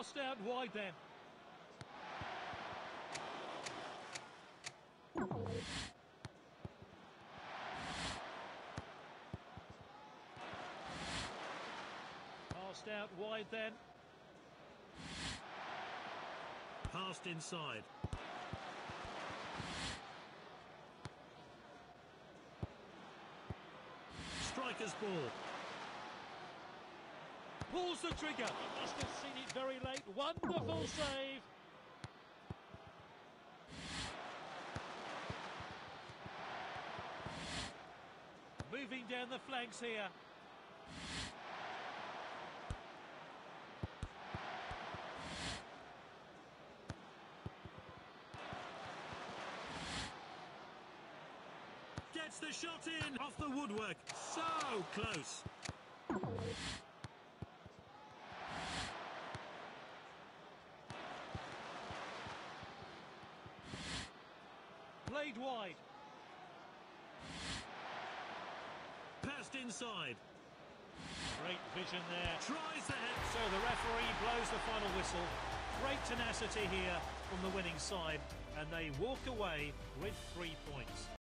Passed out wide then. Passed out wide then. Passed inside. Striker's ball. Pulls the trigger. Wonderful save. Moving down the flanks here. Gets the shot in off the woodwork. So close. Played wide. Passed inside. Great vision there. Tries the head. So the referee blows the final whistle. Great tenacity here from the winning side, and they walk away with three points.